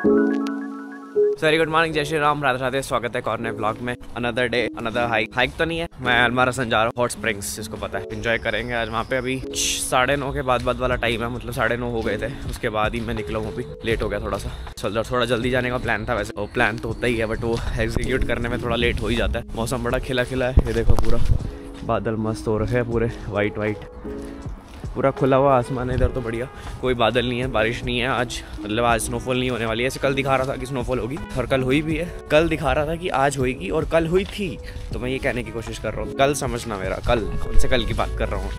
Sorry good morning जय श्री राम राधे राधे स्वागत है कॉर्नर ब्लॉग में another day another hike hike तो नहीं है मैं अलमारसन जा रहा हॉट स्प्रिंग्स जिसको पता है एंजॉय करेंगे आज वहाँ पे अभी साढ़े नौ के बाद बाद वाला टाइम है मतलब साढ़े नौ हो गए थे उसके बाद ही मैं निकला हूँ अभी लेट हो गया थोड़ा सा चल थोड़ा जल्दी जाने का प्लान था वैसे। वो प्लान तो होता ही है बट वो एग्जीक्यूट करने में थोड़ा लेट हो ही जाता है। मौसम बड़ा खिला खिला है। ये देखो पूरा। बादल मस्त हो रखे हैं पूरे। वाइट वाइट पूरा खुला हुआ आसमान है, इधर तो बढ़िया। कोई बादल नहीं है, बारिश नहीं है आज। मतलब आज स्नोफॉल नहीं होने वाली है। ऐसे कल दिखा रहा था कि स्नोफॉल होगी, और कल हुई भी है। कल दिखा रहा था कि आज होगी और कल हुई थी। तो मैं ये कहने की कोशिश कर रहा हूँ, कल समझना मेरा, कल। उनसे कल की बात कर रहा हूँ।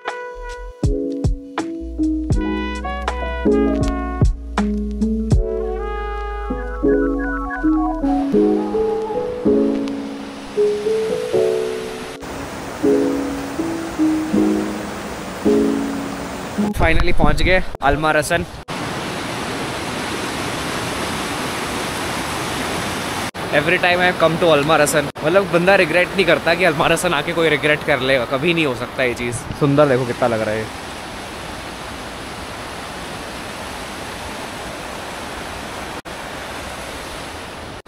फाइनली पहुँच गए अलमा रसन every time I come to अलमा रसन मतलब बंदा रिग्रेट नहीं करता कि अलमा रसन आके कोई रिग्रेट कर लेगा कभी नहीं हो सकता ये चीज़। सुंदर देखो कितना लग रहा है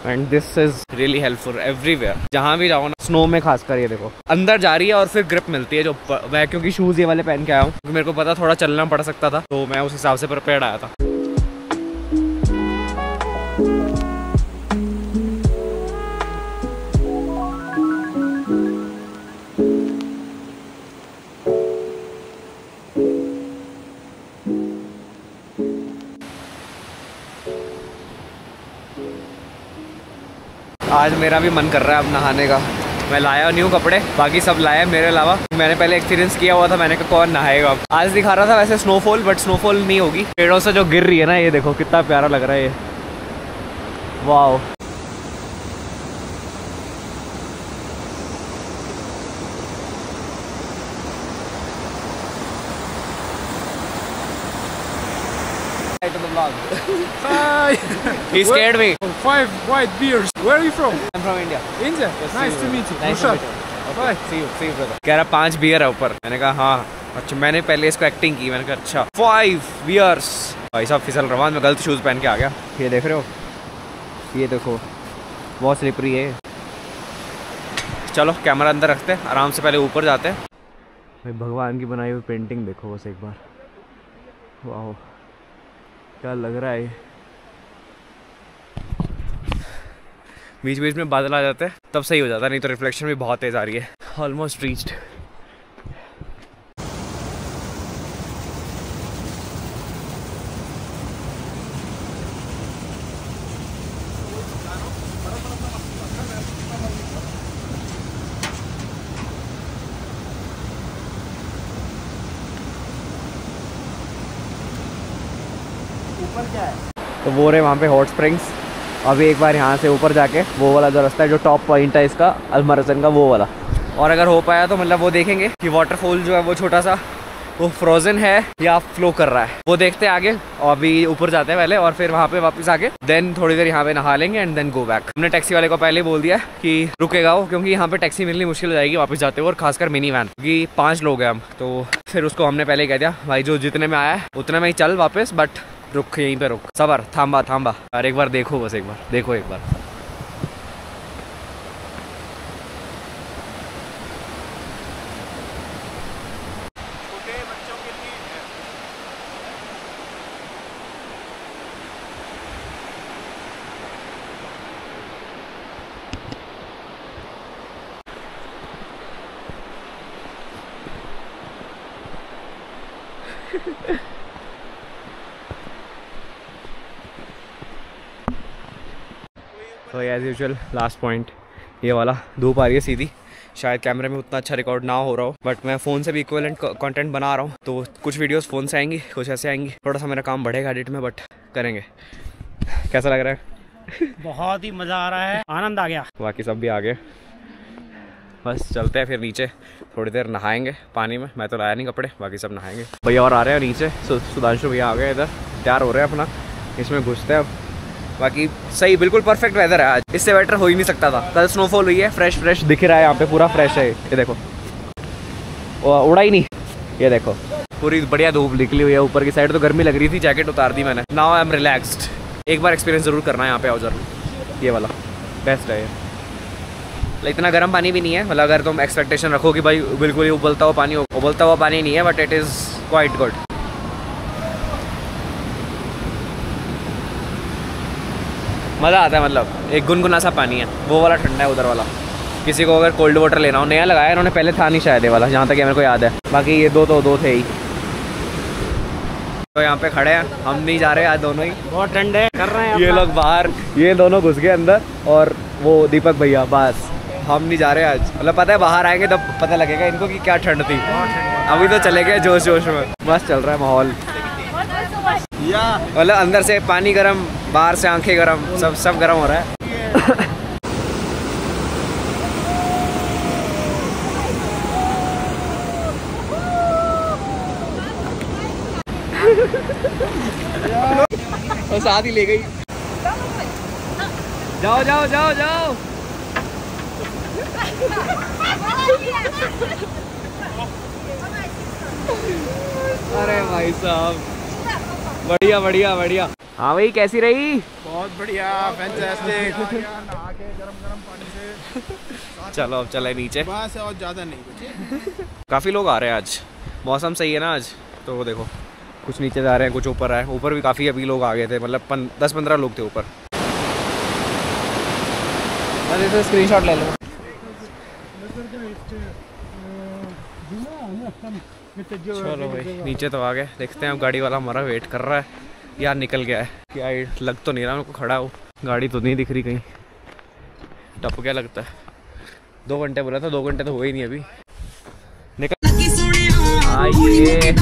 and this is really helpful everywhere जहाँ भी जाओ ना स्नो में खासकर ये देखो। अंदर जा रही है और फिर ग्रिप मिलती है जो मैं क्योंकि शूज़ ये वाले पहन के आया हूँ मेरे को पता थोड़ा चलना पड़ सकता था तो मैं उस हिसाब से प्रिपेयर आया था। आज मेरा भी मन कर रहा है अब नहाने का। मैं लाया न्यू कपड़े बाकी सब लाया मेरे अलावा। मैंने पहले एक्सपीरियंस किया हुआ था मैंने कहा कौन नहाएगा आज दिखा रहा था वैसे स्नोफॉल बट स्नोफॉल नहीं होगी। पेड़ों से जो गिर रही है ना ये देखो कितना प्यारा लग रहा है ये। वाह he scared me. Five white beers. Where are you from? I'm from India. India. Yes, nice to meet you. Nice to meet you. Okay. Bye. See you, see you brother. कह रहा पाँच बियर है ऊपर मैंने कहा हाँ अच्छा मैंने पहले इसको एक्टिंग की मैंने कहा अच्छा फाइव बियर्स भाई साहब फिसल रवान में गलत शूज़ पहन के आ गया ये देख रहे हो ये देखो बहुत स्लिपरी है चलो कैमरा अंदर रखते हैं आराम से पहले ऊपर जाते हैं भाई भगवान की बनाई हुई पेंटिंग देखो बस एक बार वाह क्या लग रहा है बीच बीच में बादल आ जाते हैं तब सही हो जाता है नहीं तो रिफ्लेक्शन भी बहुत तेज़ आ रही है। ऑलमोस्ट रीच्ड तो वो रहे वहाँ पे हॉट स्प्रिंग्स अभी एक बार यहाँ से ऊपर जाके वो वाला जो रास्ता है, जो टॉप पॉइंट है इसका अलमरसन का वो वाला। और अगर हो पाया तो मतलब वो देखेंगे कि वाटरफॉल जो है वो छोटा सा, वो फ्रोजन है या फ्लो कर रहा है। वो देखते हैं आगे और अभी ऊपर जाते हैं पहले और फिर वहाँ पे वापस आके देन थोड़ी देर यहाँ पे नहा लेंगे एंड देन गो बैक हमने टैक्सी वाले को पहले बोल दिया कि रुकेगा वो, क्योंकि यहाँ पे टैक्सी मिलनी मुश्किल हो जाएगी वापस जाते हुए और खासकर मिनी वैन क्योंकि पाँच लोग हैं हम। तो फिर उसको हमने पहले कह दिया, भाई जो जितने में आया है, उतने में ही चल वापस बट रुक, यहीं पे रुक। सबर थाम्बा थाम्बा और एक बार देखो बस, एक बार। देखो एक बार। तो एज यूजल लास्ट पॉइंट ये वाला धूप आ रही है सीधी। शायद कैमरे में उतना अच्छा रिकॉर्ड ना हो रहा हो बट मैं फ़ोन से भी इक्वलेंट कंटेंट बना रहा हूँ तो कुछ वीडियोस फ़ोन से आएँगी कुछ ऐसे आएँगी। थोड़ा सा मेरा काम बढ़ेगा एडिट में बट करेंगे। कैसा लग रहा है? बहुत ही मज़ा आ रहा है। आनंद आ गया। बाकी सब भी आ गए। बस चलते हैं फिर नीचे। थोड़ी देर नहाएँगे पानी में। मैं तो लाया नहीं कपड़े बाकी सब नहाएँगे। भैया और आ रहे हैं नीचे। सुधांशु भैया आ गए इधर। तैयार हो रहे हैं अपना। इसमें घुसते हैं अब। बाकी सही, बिल्कुल परफेक्ट वेदर है आज। इससे बेटर हो ही नहीं सकता था। कल स्नोफॉल हुई है फ्रेश फ्रेश दिख रहा है यहाँ पे, पूरा फ्रेश है। ये देखो। उड़ा ही नहीं। ये देखो। पूरी बढ़िया धूप निकली हुई है, ऊपर की साइड तो गर्मी लग रही थी जैकेट उतार दी मैंने। नाउ आई एम रिलैक्सड एक बार एक्सपीरियंस ज़रूर करना है यहाँ पे आओ ज़रूर। ये वाला। बेस्ट है ये। मतलब इतना गर्म पानी भी नहीं है। मतलब अगर तुम एक्सपेक्टेशन रखो कि भाई बिल्कुल ही उबलता हुआ पानी, उबलता हुआ पानी नहीं है but it is quite good मज़ा आता है मतलब। एक गुनगुना सा पानी है। वो वाला ठंडा है उधर वाला। किसी को अगर कोल्ड वाटर लेना हो नया लगाया इन्होंने पहले था नहीं शायद ये वाला जहाँ तक मेरे को याद है। बाकी ये दो तो दो थे ही। तो यहाँ पे खड़े हैं। हम नहीं जा रहे आज दोनों ही। बहुत ठंडे कर रहे हैं ये लोग बाहर ये दोनों घुस गए अंदर और वो दीपक भैया बस। हम नहीं जा रहे आज। मतलब पता है बाहर आएँगे तब पता लगेगा इनको कि क्या ठंड थी। अभी तो चले गए जोश जोश में। बस चल रहा है माहौल। मतलब अंदर से पानी गर्म, बाहर से आँखें गर्म, सब सब गर्म हो रहा है। और साथ ही ले गई। जाओ जाओ जाओ जाओ। अरे भाई साहब। बढ़िया बढ़िया बढ़िया। हाँ भाई कैसी रही? बहुत बढ़िया फैंटास्टिक गरम गरम पानी से चलो अब चले नीचे। बस और ज़्यादा नहीं काफ़ी लोग आ रहे हैं आज। मौसम सही है ना आज? तो वो देखो कुछ नीचे जा रहे हैं कुछ ऊपर आए ऊपर भी काफ़ी अभी लोग आ गए थे मतलब पन, दस पंद्रह लोग थे ऊपर। अरे स्क्रीन शॉट ले लो। चलो भाई नीचे तो आ गए। देखते हैं अब गाड़ी वाला हमारा वेट कर रहा है यार निकल गया है। क्या लग तो नहीं रहा मेरे को खड़ा हो। गाड़ी तो नहीं दिख रही कहीं। टप क्या लगता है। दो घंटे बोला था दो घंटे तो हुए ही नहीं अभी। निकल आइए